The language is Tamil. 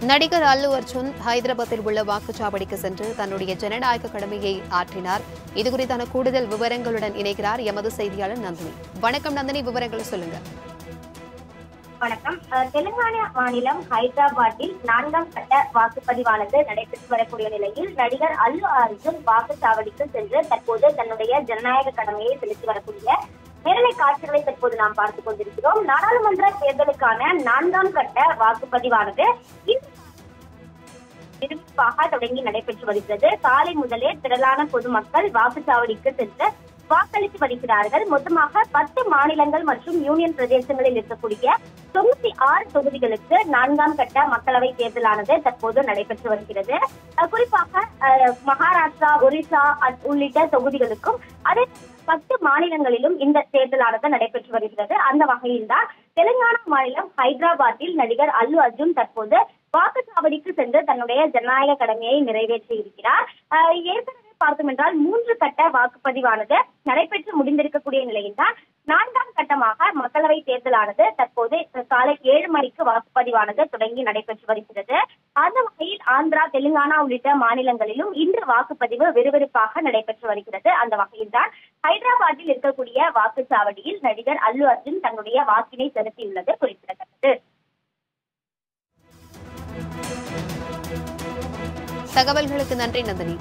நடிகர் அல்லு அர்ஜுன் ஹைதராபாத்தில் உள்ள வாக்குச்சாவடிக்கு சென்று தன்னுடைய ஜனநாயக கடமையை ஆற்றினார். இதுகுறித்தான கூடுதல் விவரங்களுடன் இணைகிறார் எமது செய்தியாளர் நந்தினி. வணக்கம் நந்தினி விவரங்களை சொல்லுங்க. வணக்கம். தெலுங்கானா மாநிலம் ஹைதராபாத்தில் நான்காம் கட்ட வாக்குப்பதிவானது நடைபெற்று வரக்கூடிய நிலையில் நடிகர் அல்லு அர்ஜுன் வாக்குச்சாவடிக்கு சென்று தற்போது தன்னுடைய ஜனநாயக கடமையை செலுத்தி வரக்கூடிய நேரலை காட்சிகளை தற்போது நாம் பார்த்துக் கொண்டிருக்கிறோம். நாடாளுமன்ற தேர்தலுக்கான நான்காம் கட்ட வாக்குப்பதிவானது இன்று விறுவிறுப்பாக தொடங்கி நடைபெற்று வருகிறது. காலை முதலே திரளான பொதுமக்கள் வாக்குச்சாவடிக்கு சென்று வாக்களித்து வருகிறார்கள். மொத்தமாக பத்து மாநிலங்கள் மற்றும் யூனியன் பிரதேசங்களில் இருக்கக்கூடிய தொண்ணூத்தி ஆறு தொகுதிகளுக்கு நான்காம் கட்ட மக்களவை தேர்தலானது தற்போது நடைபெற்று வருகிறது. குறிப்பாக அஹ், மகாராஷ்டிரா ஒரிசா உள்ளிட்ட தொகுதிகளுக்கும் அதே பத்து மாநிலங்களிலும் இந்த தேர்தலானது நடைபெற்று வருகிறது. அந்த வகையில்தான் தெலுங்கானா மாநிலம் ஹைதராபாத்தில் நடிகர் அல்லு அர்ஜுன் தற்போது வாக்குச்சாவடிக்கு சென்று தன்னுடைய ஜனநாயக கடமையை நிறைவேற்றி இருக்கிறார். ஏற்கனவே பார்த்தோம் என்றால் மூன்று கட்ட வாக்குப்பதிவானது நடைபெற்று முடிந்திருக்கக்கூடிய நிலையில்தான் நான்காம் கட்டமாக மக்களவை தேர்தலானது தற்போது காலை ஏழு மணிக்கு வாக்குப்பதிவானது தொடங்கி நடைபெற்று வருகிறது. அந்த வகையில் ஆந்திரா தெலுங்கானா உள்ளிட்ட மாநிலங்களிலும் இன்று வாக்குப்பதிவு விறுவிறுப்பாக நடைபெற்று வருகிறது. அந்த வகையில்தான் ஹைதராபாத்தில் இருக்கக்கூடிய வாக்குச்சாவடியில் நடிகர் அல்லு அர்ஜுன் தன்னுடைய வாக்கினை செலுத்தியுள்ளது குறிப்பிடத்தக்கது. தகவல்களுக்கு நன்றி நந்தினி.